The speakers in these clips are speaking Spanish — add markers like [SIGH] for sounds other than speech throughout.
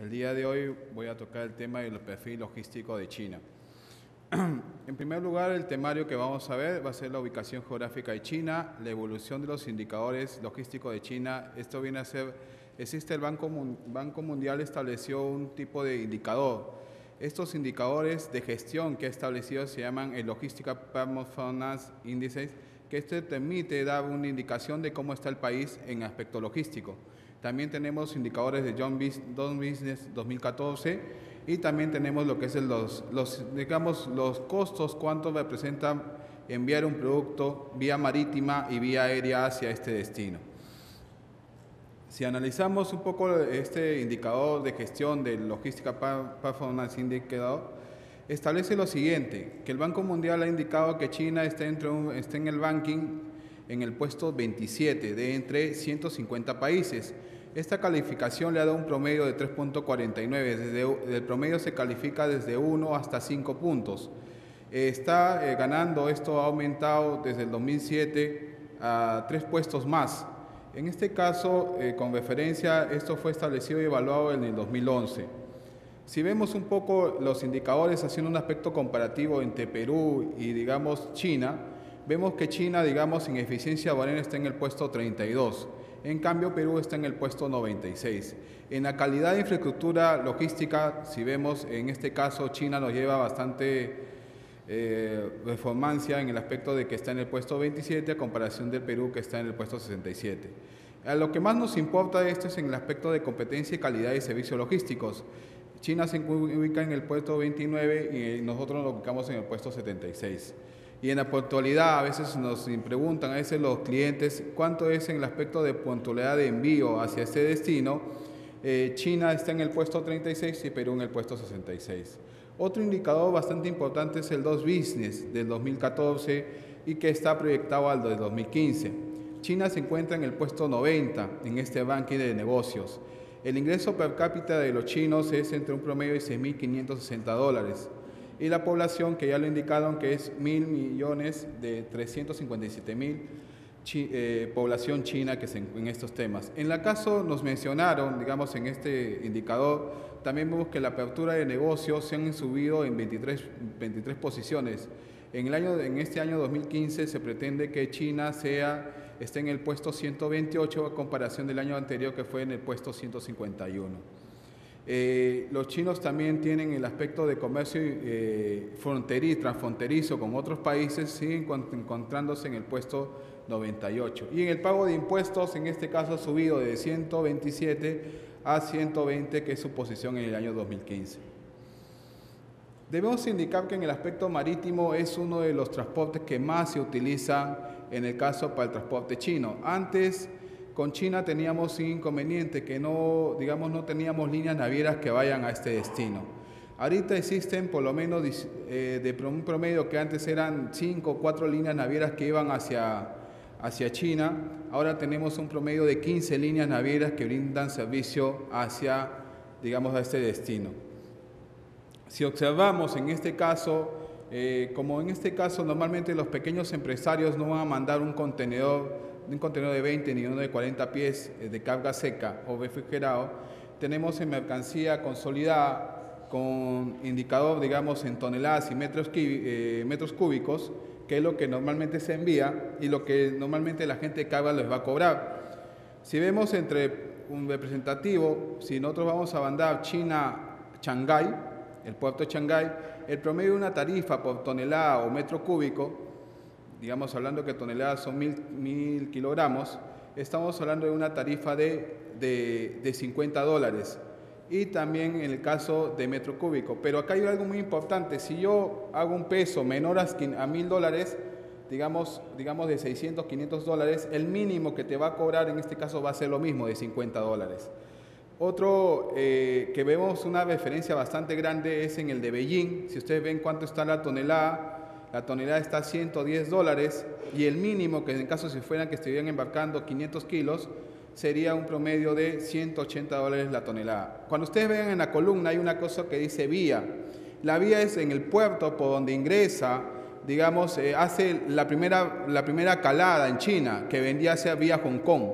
El día de hoy voy a tocar el tema del perfil logístico de China. [CLEARS THROAT] En primer lugar, el temario que vamos a ver va a ser la ubicación geográfica de China, la evolución de los indicadores logísticos de China. Esto viene a ser, existe el Banco, Banco Mundial estableció un tipo de indicador. Estos indicadores de gestión que ha establecido se llaman el Logística Performance Indices, que este permite dar una indicación de cómo está el país en aspecto logístico. También tenemos indicadores de John Business 2014 y también tenemos lo que es los, los, digamos, los costos, cuánto representa enviar un producto vía marítima y vía aérea hacia este destino. Si analizamos un poco este indicador de gestión de logística performance indicator, establece lo siguiente, que el Banco Mundial ha indicado que China está, en el ranking en el puesto 27 de entre 150 países. Esta calificación le ha dado un promedio de 3.49, desde el promedio se califica desde 1 hasta 5 puntos. Está eh, ganando, esto ha aumentado desde el 2007 a 3 puestos más. En este caso, eh, con referencia, esto fue establecido y evaluado en el 2011. Si vemos un poco los indicadores haciendo un aspecto comparativo entre Perú y, digamos, China, vemos que China, digamos, en eficiencia aduanera está en el puesto 32. En cambio, Perú está en el puesto 96. En la calidad de infraestructura logística, si vemos, en este caso, China nos lleva bastante eh, en el aspecto de que está en el puesto 27 a comparación del Perú que está en el puesto 67. A lo que más nos importa esto es en el aspecto de competencia y calidad de servicios logísticos. China se ubica en el puesto 29 y nosotros nos ubicamos en el puesto 76. Y en la puntualidad, a veces nos preguntan, a veces los clientes, cuánto es en el aspecto de puntualidad de envío hacia ese destino. Eh, China está en el puesto 36 y Perú en el puesto 66. Otro indicador bastante importante es el 2 Business del 2014 y que está proyectado al del 2015. China se encuentra en el puesto 90 en este ranking de negocios. El ingreso per cápita de los chinos es entre un promedio de 6.560 dólares y la población, que ya lo indicaron, que es mil millones de 357 mil eh, población china que se, en estos temas. En la caso nos mencionaron, digamos, en este indicador, también vemos que la apertura de negocios se han subido en 23, 23 posiciones. En, el año, en este año 2015 se pretende que China sea, esté en el puesto 128 a comparación del año anterior que fue en el puesto 151. Eh, los chinos también tienen el aspecto de comercio eh, fronterizo, transfronterizo con otros países, siguen encontrándose en el puesto 98. Y en el pago de impuestos, en este caso, ha subido de 127 a 120, que es su posición en el año 2015. Debemos indicar que en el aspecto marítimo es uno de los transportes que más se utilizan en el caso para el transporte chino. Antes con China teníamos un inconveniente que no, digamos, no teníamos líneas navieras que vayan a este destino. Ahorita existen por lo menos eh, de un promedio que antes eran 5 o 4 líneas navieras que iban hacia, hacia China, ahora tenemos un promedio de 15 líneas navieras que brindan servicio hacia, digamos, a este destino. Si observamos en este caso, eh, como en este caso normalmente los pequeños empresarios no van a mandar un contenedor un contenedor de 20 ni uno de 40 pies eh, de carga seca o refrigerado, tenemos en mercancía consolidada con indicador, digamos, en toneladas y metros, eh, metros cúbicos, que es lo que normalmente se envía y lo que normalmente la gente de carga les va a cobrar. Si vemos entre un representativo, si nosotros vamos a mandar China-Shanghái, el puerto de Shanghái, el promedio de una tarifa por tonelada o metro cúbico digamos hablando que toneladas son mil, kilogramos, estamos hablando de una tarifa de, de, 50 dólares y también en el caso de metro cúbico. Pero acá hay algo muy importante, si yo hago un peso menor a mil dólares, digamos, digamos de 600, 500 dólares, el mínimo que te va a cobrar en este caso va a ser lo mismo, de 50 dólares. Otro eh, que vemos una referencia bastante grande es en el de Beijing. Si ustedes ven cuánto está la tonelada, la tonelada está a 110 dólares y el mínimo, que en caso si fueran que estuvieran embarcando 500 kilos, sería un promedio de 180 dólares la tonelada. Cuando ustedes vean en la columna hay una cosa que dice vía. La vía es en el puerto por donde ingresa, digamos, eh, hace la primera, la primera calada en China, que vendía hacia vía Hong Kong.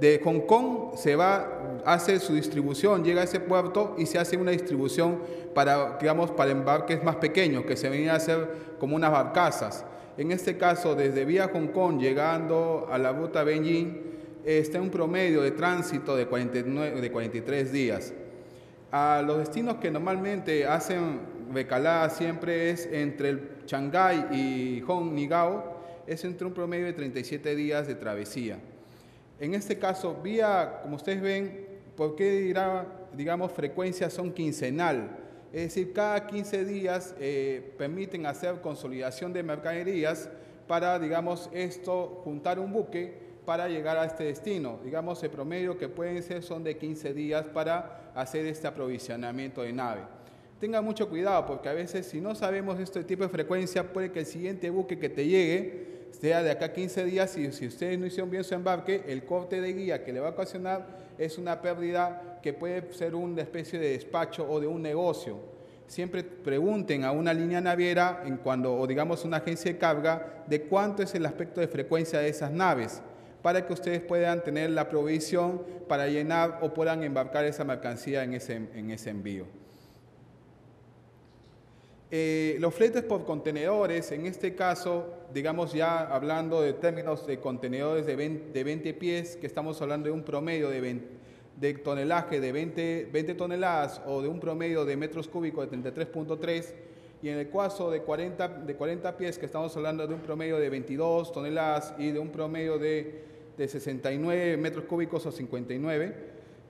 De Hong Kong se va hace su distribución, llega a ese puerto y se hace una distribución para, digamos, para embarques más pequeños, que se venía a hacer como unas barcazas. En este caso, desde vía Hong Kong, llegando a la ruta Beijing, está un promedio de tránsito de, 49, de 43 días. A los destinos que normalmente hacen recalada siempre es entre el Shanghái y Hong Nigao, es entre un promedio de 37 días de travesía. En este caso, vía, como ustedes ven, ¿por qué dirá, digamos, frecuencias son quincenal? Es decir, cada 15 días eh, permiten hacer consolidación de mercaderías para, digamos, esto, juntar un buque para llegar a este destino. Digamos, el promedio que pueden ser son de 15 días para hacer este aprovisionamiento de nave. Tenga mucho cuidado porque a veces si no sabemos este tipo de frecuencia puede que el siguiente buque que te llegue sea de acá 15 días y si ustedes no hicieron bien su embarque, el corte de guía que le va a ocasionar es una pérdida que puede ser una especie de despacho o de un negocio. Siempre pregunten a una línea naviera en cuando, o digamos una agencia de carga de cuánto es el aspecto de frecuencia de esas naves para que ustedes puedan tener la provisión para llenar o puedan embarcar esa mercancía en ese, en ese envío. Eh, los fletes por contenedores, en este caso, digamos ya hablando de términos de contenedores de 20, pies, que estamos hablando de un promedio de, de tonelaje de 20, 20, toneladas o de un promedio de metros cúbicos de 33.3, y en el caso de 40, de 40 pies, que estamos hablando de un promedio de 22 toneladas y de un promedio de, de 69 metros cúbicos o 59,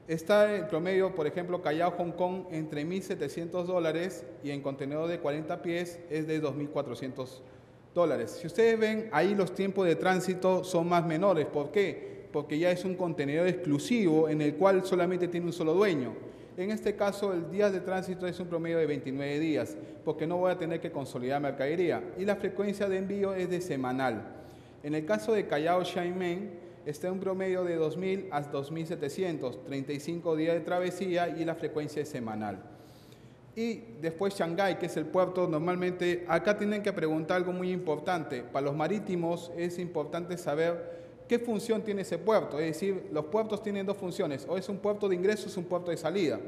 Está el promedio, por ejemplo, Callao, Hong Kong, entre 1.700 dólares y en contenedor de 40 pies es de 2.400 dólares. Si ustedes ven, ahí los tiempos de tránsito son más menores. ¿Por qué? Porque ya es un contenedor exclusivo en el cual solamente tiene un solo dueño. En este caso, el día de tránsito es un promedio de 29 días, porque no voy a tener que consolidar mercadería. Y la frecuencia de envío es de semanal. En el caso de Callao Xiamen, está en un promedio de 2.000 a 2.700, 35 días de travesía y la frecuencia es semanal. Y después Shanghái, que es el puerto, normalmente acá tienen que preguntar algo muy importante. Para los marítimos es importante saber qué función tiene ese puerto. Es decir, los puertos tienen dos funciones, o es un puerto de ingreso o es un puerto de salida.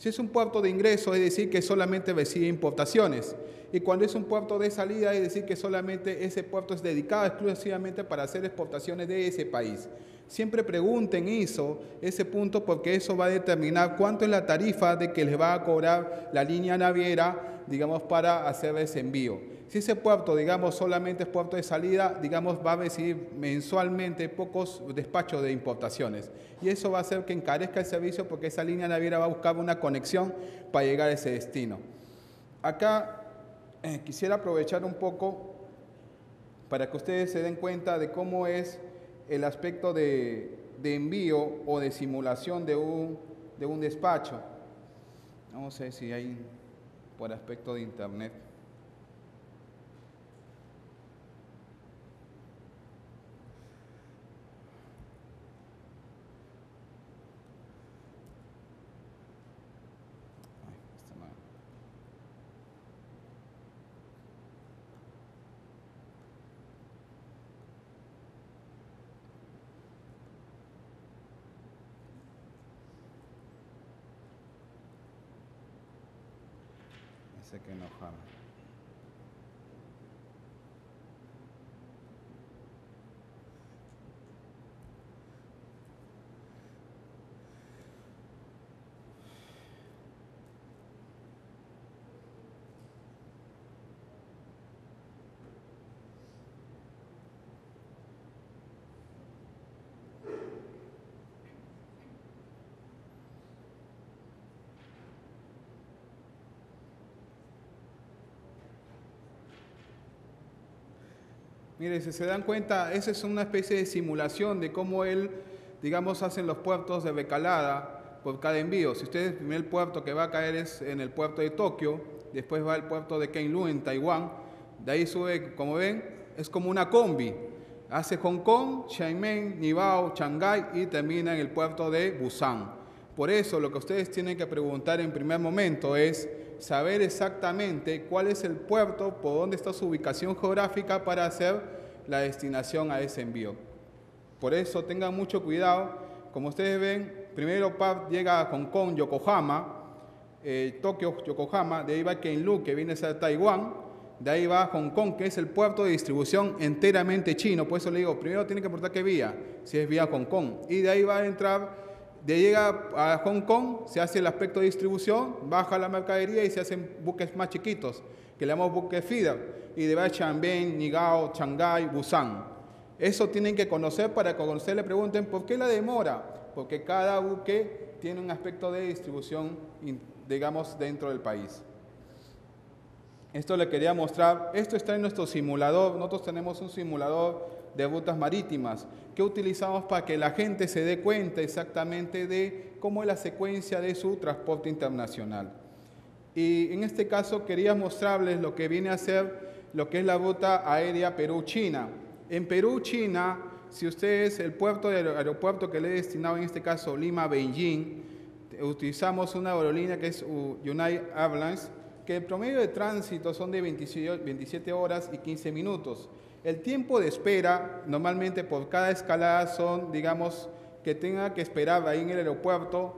Si es un puerto de ingreso, es decir, que solamente recibe importaciones. Y cuando es un puerto de salida, es decir, que solamente ese puerto es dedicado exclusivamente para hacer exportaciones de ese país. Siempre pregunten eso, ese punto, porque eso va a determinar cuánto es la tarifa de que les va a cobrar la línea naviera, digamos, para hacer ese envío. Si ese puerto, digamos, solamente es puerto de salida, digamos, va a recibir mensualmente pocos despachos de importaciones. Y eso va a hacer que encarezca el servicio porque esa línea naviera va a buscar una conexión para llegar a ese destino. Acá eh, quisiera aprovechar un poco para que ustedes se den cuenta de cómo es el aspecto de, envío o de simulación de un, de un despacho. A ver si hay por aspecto de internet. Que enojaba. Mire, si se dan cuenta, esa es una especie de simulación de cómo él, digamos, hacen los puertos de recalada por cada envío. Si ustedes, el primer puerto que va a caer es en el puerto de Tokio, después va al puerto de Keinlu en Taiwán, de ahí sube, como ven, es como una combi. Hace Hong Kong, Xiamen, Nibao, Shanghai y termina en el puerto de Busan. Por eso lo que ustedes tienen que preguntar en primer momento es, saber exactamente cuál es el puerto, por dónde está su ubicación geográfica para hacer la destinación a ese envío. Por eso tengan mucho cuidado. Como ustedes ven, primero llega a Hong Kong, Yokohama, eh, Tokio, Yokohama, de ahí va Kenlu, que viene a ser Taiwán, de ahí va Hong Kong, que es el puerto de distribución enteramente chino. Por eso le digo, primero tiene que importar qué vía, si es vía Hong Kong. Y de ahí va a entrar, de llega a Hong Kong, se hace el aspecto de distribución, baja la mercadería y se hacen buques más chiquitos, que le llamamos buques feeder. Y de va a Changben, Nigao, Shanghai, Busan. Eso tienen que conocer para que conocer le pregunten por qué la demora. Porque cada buque tiene un aspecto de distribución, digamos, dentro del país. Esto le quería mostrar. Esto está en nuestro simulador. Nosotros tenemos un simulador de rutas marítimas que utilizamos para que la gente se dé cuenta exactamente de cómo es la secuencia de su transporte internacional. Y en este caso quería mostrarles lo que viene a ser lo que es la ruta aérea Perú-China. En Perú-China, si ustedes, el puerto del aeropuerto que le he destinado en este caso Lima-Beijing, utilizamos una aerolínea que es United Airlines, que el promedio de tránsito son de 27 horas y 15 minutos. El tiempo de espera, normalmente por cada escalada son, digamos, que tenga que esperar ahí en el aeropuerto,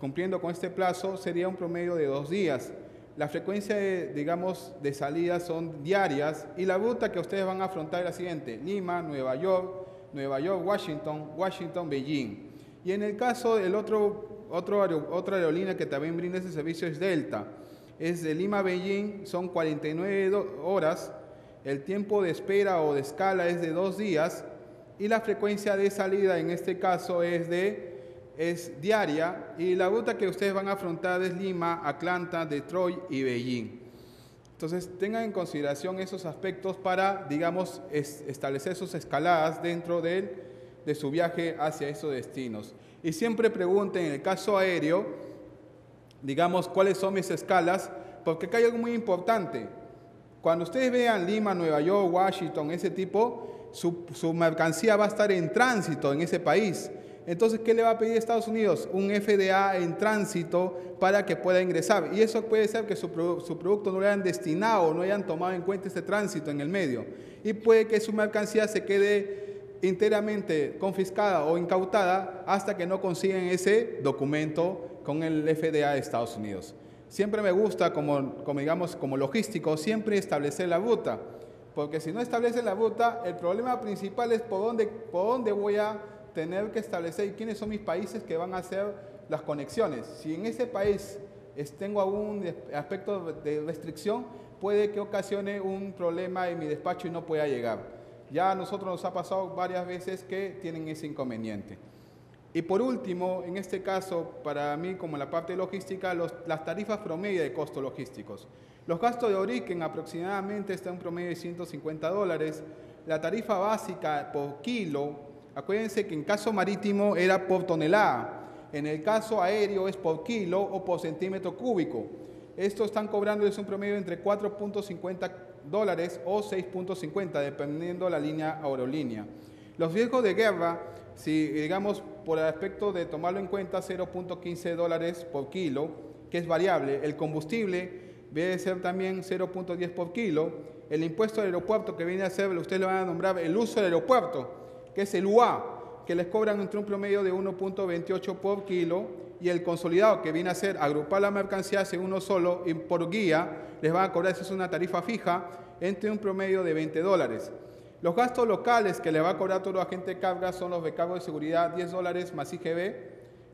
cumpliendo con este plazo, sería un promedio de dos días. La frecuencia, de, digamos, de salidas son diarias y la ruta que ustedes van a afrontar es la siguiente, Lima, Nueva York, Nueva York, Washington, Washington, Beijing. Y en el caso del otro, otro, otra aerolínea que también brinda ese servicio es Delta es de Lima a Beijing, son 49 horas, el tiempo de espera o de escala es de dos días y la frecuencia de salida en este caso es de es diaria y la ruta que ustedes van a afrontar es Lima, Atlanta, Detroit y Beijing. Entonces tengan en consideración esos aspectos para, digamos, establecer sus escaladas dentro de, de su viaje hacia esos destinos. Y siempre pregunten, en el caso aéreo, digamos, cuáles son mis escalas, porque acá hay algo muy importante. Cuando ustedes vean Lima, Nueva York, Washington, ese tipo, su, mercancía va a estar en tránsito en ese país. Entonces, ¿qué le va a pedir Estados Unidos? Un FDA en tránsito para que pueda ingresar. Y eso puede ser que su, producto no le hayan destinado, no hayan tomado en cuenta ese tránsito en el medio. Y puede que su mercancía se quede enteramente confiscada o incautada hasta que no consigan ese documento con el FDA de Estados Unidos. Siempre me gusta, como, como digamos, como logístico, siempre establecer la ruta, porque si no establece la ruta, el problema principal es por dónde, por dónde voy a tener que establecer y quiénes son mis países que van a hacer las conexiones. Si en ese país tengo algún aspecto de restricción, puede que ocasione un problema en mi despacho y no pueda llegar. Ya a nosotros nos ha pasado varias veces que tienen ese inconveniente. Y por último, en este caso, para mí, como la parte logística, las tarifas promedio de costos logísticos. Los gastos de origen aproximadamente están en promedio de 150 dólares. La tarifa básica por kilo, acuérdense que en caso marítimo era por tonelada. En el caso aéreo es por kilo o por centímetro cúbico. Estos están cobrando es un promedio entre 4.50 dólares o 6.50, dependiendo la línea aerolínea. Los riesgos de guerra si digamos por el aspecto de tomarlo en cuenta 0.15 dólares por kilo, que es variable, el combustible debe ser también 0.10 por kilo, el impuesto del aeropuerto que viene a ser, usted le van a nombrar el uso del aeropuerto, que es el UA, que les cobran entre un promedio de 1.28 por kilo, y el consolidado, que viene a ser agrupar la mercancía en uno solo y por guía, les van a cobrar, esa es una tarifa fija, entre un promedio de 20 dólares. Los gastos locales que le va a cobrar todo agente carga son los recargos de seguridad 10 dólares más IGB,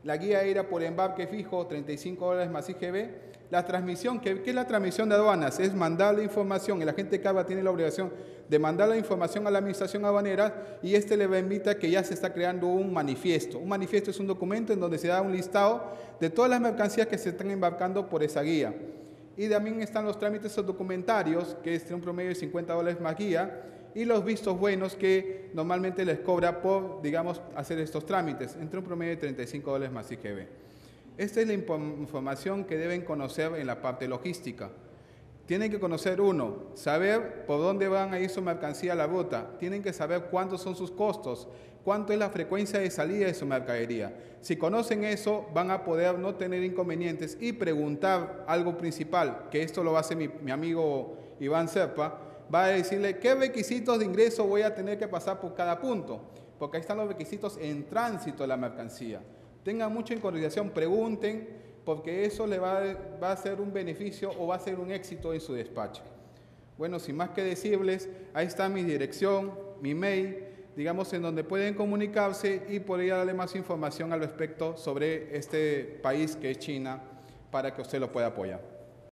la guía aérea por embarque fijo 35 dólares más IGB, la transmisión, ¿qué, es la transmisión de aduanas? Es mandar la información, el agente carga tiene la obligación de mandar la información a la administración aduanera y este le invita que ya se está creando un manifiesto. Un manifiesto es un documento en donde se da un listado de todas las mercancías que se están embarcando por esa guía. Y también están los trámites documentarios, que es un promedio de 50 dólares más guía, y los vistos buenos que normalmente les cobra por, digamos, hacer estos trámites, entre un promedio de 35 dólares más IGB. Esta es la información que deben conocer en la parte logística. Tienen que conocer uno, saber por dónde van a ir su mercancía a la ruta. Tienen que saber cuántos son sus costos, cuánto es la frecuencia de salida de su mercadería. Si conocen eso, van a poder no tener inconvenientes y preguntar algo principal, que esto lo hacer mi, mi amigo Iván Serpa, va a decirle qué requisitos de ingreso voy a tener que pasar por cada punto, porque ahí están los requisitos en tránsito de la mercancía. Tengan mucha incorporación, pregunten, porque eso le va, va a ser un beneficio o va a ser un éxito en su despacho. Bueno, sin más que decirles, ahí está mi dirección, mi mail, digamos, en donde pueden comunicarse y podría darle más información al respecto sobre este país que es China para que usted lo pueda apoyar.